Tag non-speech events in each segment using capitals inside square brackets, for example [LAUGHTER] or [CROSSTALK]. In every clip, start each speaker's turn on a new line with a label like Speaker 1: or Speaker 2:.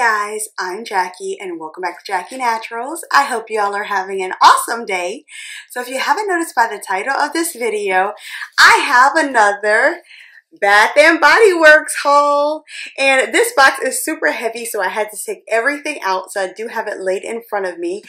Speaker 1: guys, I'm Jackie and welcome back to Jackie Naturals. I hope you all are having an awesome day. So if you haven't noticed by the title of this video, I have another Bath and Body Works haul. And this box is super heavy, so I had to take everything out. So I do have it laid in front of me.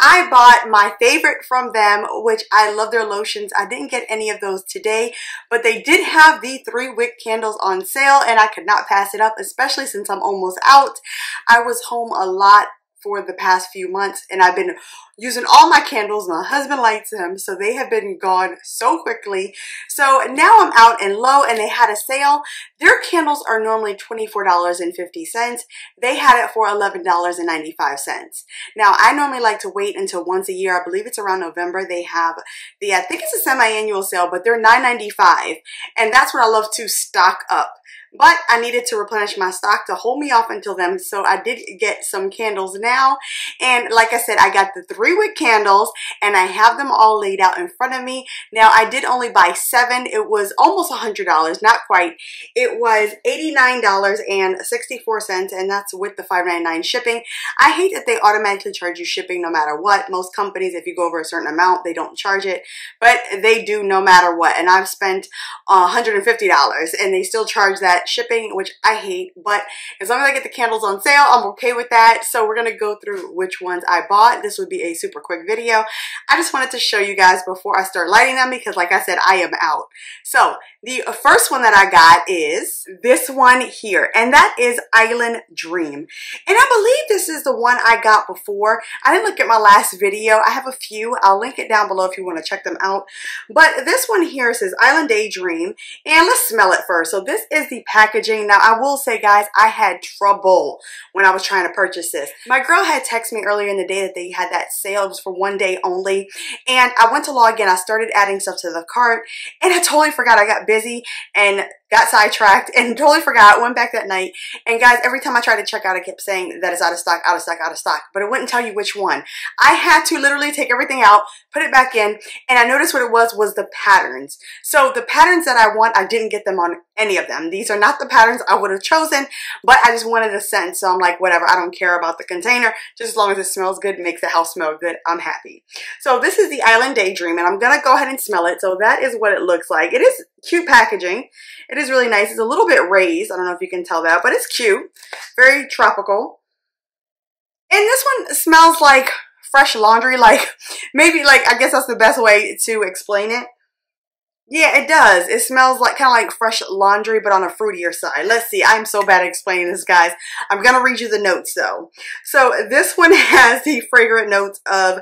Speaker 1: I bought my favorite from them, which I love their lotions. I didn't get any of those today, but they did have the three wick candles on sale and I could not pass it up, especially since I'm almost out. I was home a lot for the past few months and I've been using all my candles. My husband lights them, so they have been gone so quickly. So now I'm out and low and they had a sale. Their candles are normally $24.50. They had it for $11.95. Now I normally like to wait until once a year. I believe it's around November. They have the, I think it's a semi-annual sale, but they're $9.95 and that's what I love to stock up. But I needed to replenish my stock to hold me off until then. So I did get some candles now. And like I said, I got the three wick candles and I have them all laid out in front of me. Now I did only buy seven. It was almost a $100, not quite. It was $89.64 and that's with the $5.99 shipping. I hate that they automatically charge you shipping no matter what. Most companies, if you go over a certain amount, they don't charge it, but they do no matter what. And I've spent $150 and they still charge that shipping, which I hate, but as long as I get the candles on sale, I'm okay with that. So we're going to go through which ones I bought. This would be a super quick video. I just wanted to show you guys before I start lighting them because like I said, I am out. So the first one that I got is this one here, and that is Island Dream. And I believe this is the one I got before. I didn't look at my last video. I have a few. I'll link it down below if you want to check them out. But this one here says Island Daydream, and let's smell it first. So this is the packaging. Now, I will say, guys, I had trouble when I was trying to purchase this. My girl had texted me earlier in the day that they had that sale. It was for one day only. And I went to log in. I started adding stuff to the cart, and I totally forgot. I got busy and got sidetracked and totally forgot. Went back that night. And guys, every time I tried to check out, I kept saying that it's out of stock, out of stock, out of stock. But it wouldn't tell you which one. I had to literally take everything out, put it back in, and I noticed what it was was the patterns. So the patterns that I want, I didn't get them on any of them. These are not the patterns I would have chosen, but I just wanted a scent. So I'm like, whatever, I don't care about the container. Just as long as it smells good, makes the house smell good, I'm happy. So this is the Island Daydream, and I'm gonna go ahead and smell it. So that is what it looks like. It is cute packaging. It is really nice. It's a little bit raised. I don't know if you can tell that, but it's cute. Very tropical. And this one smells like fresh laundry. [LAUGHS] Like maybe like, I guess that's the best way to explain it. Yeah, it does. It smells like kind of like fresh laundry, but on a fruitier side. Let's see. I'm so bad at explaining this, guys. I'm going to read you the notes, though. So this [LAUGHS] one has the fragrant notes of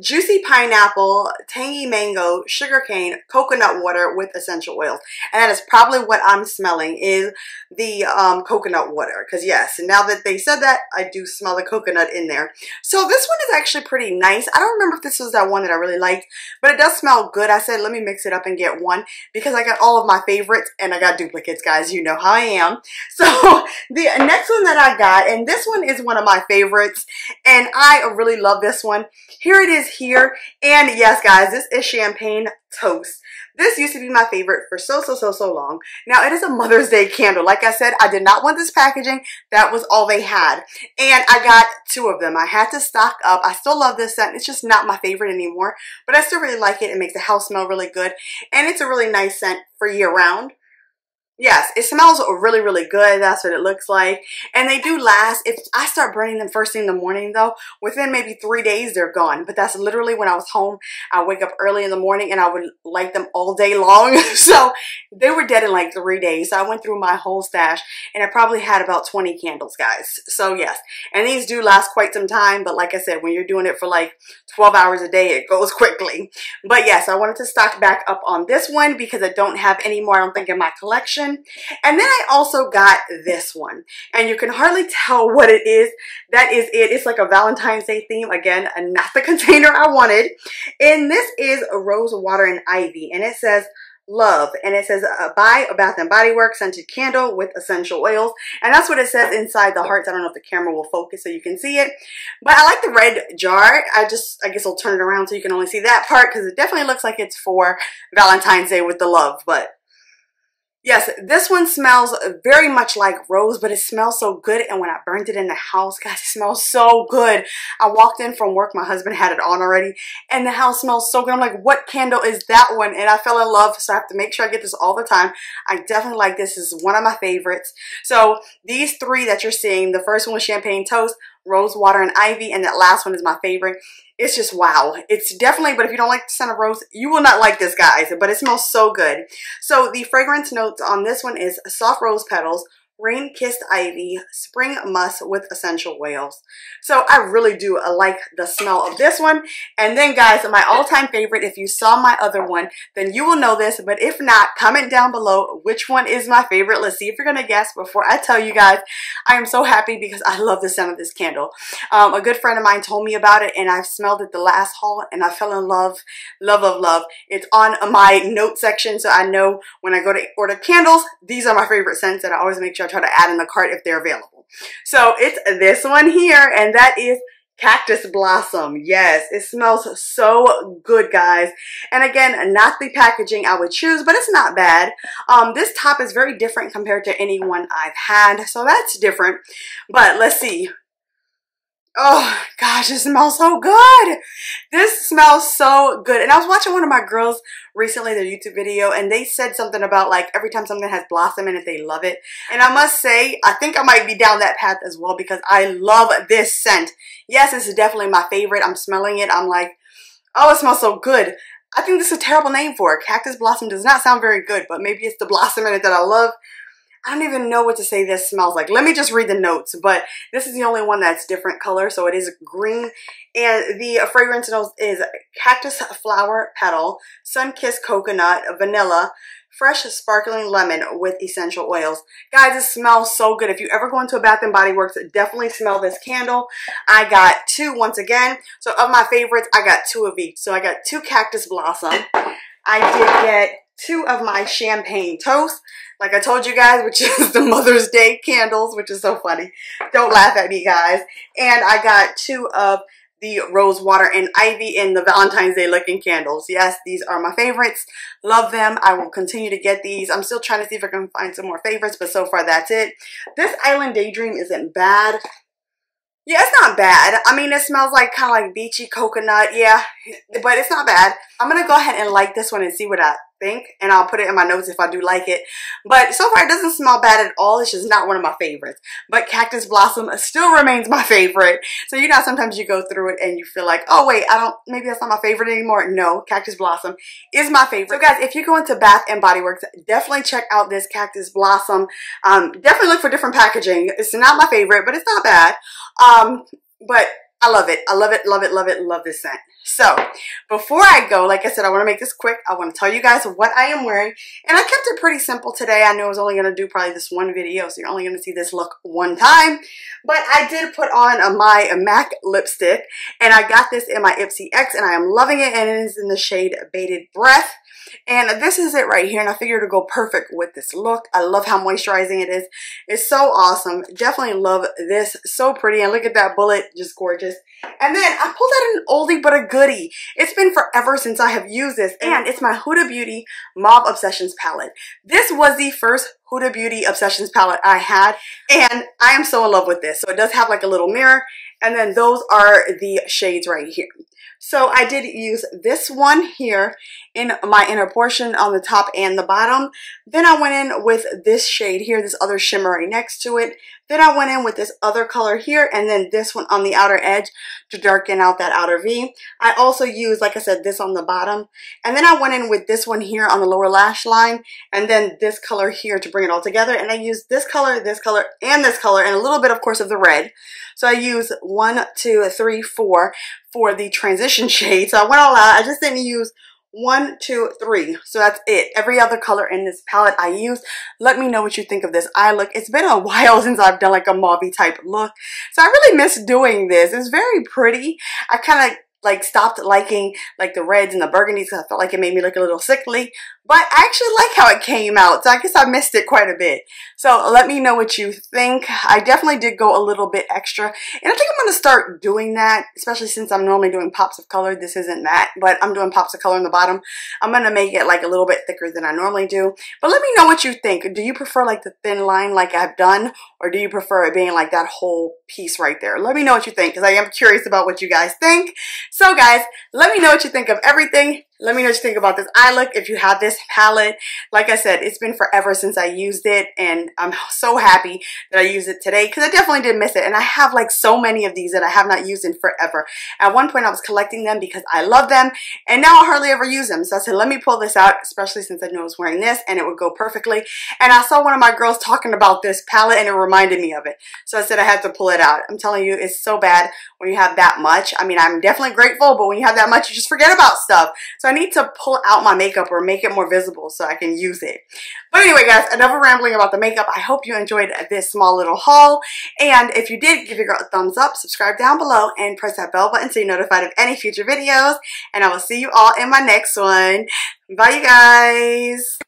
Speaker 1: juicy pineapple, tangy mango, sugarcane, coconut water with essential oils. And that is probably what I'm smelling is the um, coconut water. Because yes, now that they said that, I do smell the coconut in there. So this one is actually pretty nice. I don't remember if this was that one that I really liked, but it does smell good. I said, let me mix it up and get one because I got all of my favorites and I got duplicates, guys. You know how I am. [LAUGHS] So the next one that I got, and this one is one of my favorites, and I really love this one. Here it is here. And yes, guys, this is champagne toast. This used to be my favorite for so, so, so, so long. Now, it is a Mother's Day candle. Like I said, I did not want this packaging. That was all they had. And I got two of them. I had to stock up. I still love this scent. It's just not my favorite anymore. But I still really like it. It makes the house smell really good. And it's a really nice scent for year round. Yes, it smells really, really good. That's what it looks like. And they do last. If I start burning them first thing in the morning, though, within maybe three days, they're gone. But that's literally when I was home. I wake up early in the morning and I would light them all day long. [LAUGHS] so they were dead in like three days. So I went through my whole stash and I probably had about 20 candles, guys. So yes, and these do last quite some time. But like I said, when you're doing it for like 12 hours a day, it goes [LAUGHS] quickly. But yes, I wanted to stock back up on this one because I don't have any more, I don't think, in my collection. And then I also got this one. And you can hardly tell what it is. That is it. It's like a Valentine's Day theme. Again, not the [LAUGHS] container I wanted. And this is rose water and ivy. And it says, love and it says uh, buy a bath and body works scented candle with essential oils and that's what it says inside the hearts i don't know if the camera will focus so you can see it but i like the red jar i just i guess i'll turn it around so you can only see that part because it definitely looks like it's for valentine's day with the love but Yes, this one smells very much like rose, but it smells so good. And when I burned it in the house, guys, it smells so good. I walked in from work. My husband had it on already. And the house smells so good. I'm like, what candle is that one? And I fell in love. So I have to make sure I get this all the time. I definitely like this. This is one of my favorites. So these three that you're seeing, the first one was Champagne Toast, Rose Water, and Ivy. And that last one is my favorite it's just wow. It's definitely, but if you don't like the scent of rose, you will not like this, guys. But it smells so good. So the fragrance notes on this one is soft rose petals, rain-kissed ivy, spring musk with essential oils. So I really do uh, like the smell of this one. And then guys, my all-time favorite, if you saw my other one, then you will know this. But if not, comment down below which one is my favorite. Let's see if you're going to guess before I tell you guys. I am so happy because I love the scent of this candle. Um, a good friend of mine told me about it and I've smelled it the last haul and I fell in love, love, love, love. It's on my note section so I know when I go to order candles, these are my favorite scents that I always make sure I try to add in the cart if they're available. So it's this one here, and that is Cactus Blossom. Yes, it smells so good, guys. And again, not the packaging I would choose, but it's not bad. Um, this top is very different compared to any one I've had, so that's different. But let's see. Oh gosh, it smells so good. This smells so good. And I was watching one of my girls recently, their YouTube video, and they said something about like every time something has blossom in it, they love it. And I must say, I think I might be down that path as well because I love this scent. Yes, this is definitely my favorite. I'm smelling it. I'm like, oh, it smells so good. I think this is a terrible name for it. Cactus blossom does not sound very good, but maybe it's the blossom in it that I love. I don't even know what to say this smells like. Let me just read the notes, but this is the only one that's different color, so it is green. And the fragrance notes is cactus flower petal, sun-kissed coconut, vanilla, fresh sparkling lemon with essential oils. Guys, it smells so good. If you ever go into a Bath & Body Works, definitely smell this candle. I got two once again. So of my favorites, I got two of each. So I got two Cactus Blossom. I did get two of my Champagne Toast like I told you guys, which [LAUGHS] is the Mother's Day candles, which is so funny. Don't laugh at me, guys. And I got two of the Rose Water and Ivy in the Valentine's Day looking candles. Yes, these are my favorites. Love them. I will continue to get these. I'm still trying to see if I can find some more favorites, but so far that's it. This Island Daydream isn't bad. Yeah, it's not bad. I mean, it smells like kind of like beachy coconut. Yeah, [LAUGHS] but it's not bad. I'm going to go ahead and light this one and see what I think. And I'll put it in my notes if I do like it. But so far, it doesn't smell bad at all. It's just not one of my favorites. But Cactus Blossom still remains my [LAUGHS] favorite. So you know, sometimes you go through it and you feel like, oh, wait, I don't, maybe that's not my favorite anymore. No, Cactus Blossom is my favorite. So guys, if you go into Bath and Body Works, definitely check out this Cactus Blossom. Um, definitely look for different packaging. It's not my favorite, but it's not bad. Um, but I love it. I love it, love it, love it, love this scent. So, before I go, like I said, I want to make this quick. I want to tell you guys what I am wearing. And I kept it pretty simple today. I knew I was only going to do probably this one video, so you're only going to see this look one time. But I did put on a, my MAC lipstick, and I got this in my Ipsy X, and I am loving it, and it is in the shade Bated Breath. And this is it right here. And I figured to go perfect with this look. I love how moisturizing it is. It's so awesome. Definitely love this. So pretty. And look at that bullet. Just gorgeous. And then I pulled out an oldie but a goodie. It's been forever since I have used this. And it's my Huda Beauty Mauve Obsessions palette. This was the first Huda Beauty Obsessions palette I had. And I am so in love with this. So it does have like a little mirror. And then those are the shades right here. So I did use this one here in my inner portion on the top and the bottom. Then I went in with this shade here, this other shimmer right next to it. Then I went in with this other color here and then this one on the outer edge to darken out that outer V. I also used, like I said, this on the bottom. And then I went in with this one here on the lower lash line and then this color here to bring it all together. And I used this color, this color, and this color and a little bit, of course, of the red. So I used one, two, three, four for the transition [LAUGHS] shade. So I went all out. I just didn't use one, two, three. So that's it. Every other color in this palette I use. Let me know what you think of this eye look. It's been a [LAUGHS] while since I've done like a mauve type look. So I really miss doing this. It's very pretty. I kind of like stopped liking like the reds and the burgundies because I felt like it made me look a little sickly. But I actually like how it came out. So I guess I missed it quite a bit. So let me know what you think. I definitely did go a little bit extra. And I think I'm going to start doing that, especially since I'm normally doing pops of color. This isn't that, but I'm doing pops of color in the bottom. I'm going to make it like a little bit thicker than I normally do. But let me know what you think. Do you prefer like the thin line like I've done? Or do you prefer it being like that whole piece right there? Let me know what you think because I am curious about what you guys think. So guys, let me know what you think of everything. Let me know what you think about this eye look if you have this palette. Like I said, it's been forever since I used it and I'm [LAUGHS] so happy that I used it today because I definitely did miss it. And I have like so many of these that I have not used in forever. At one point I was collecting them because I love them and now I hardly ever use them. So I said, let me pull this out, especially since I knew I was wearing this and it would go perfectly. And I saw one of my girls talking about this palette and it reminded me of it. So I said I had to pull it out. I'm telling you, it's so bad when you have that much. I mean, I'm definitely grateful, but when you have that much, you just forget about stuff. So I need to pull out my makeup or make it more visible so I can use it. But anyway, guys, enough rambling about the makeup. I hope you enjoyed this small little haul. And if you did, give your girl a thumbs up, subscribe down below, and press that bell button so you're notified of any future videos. And I will see you all in my next one. Bye, you guys.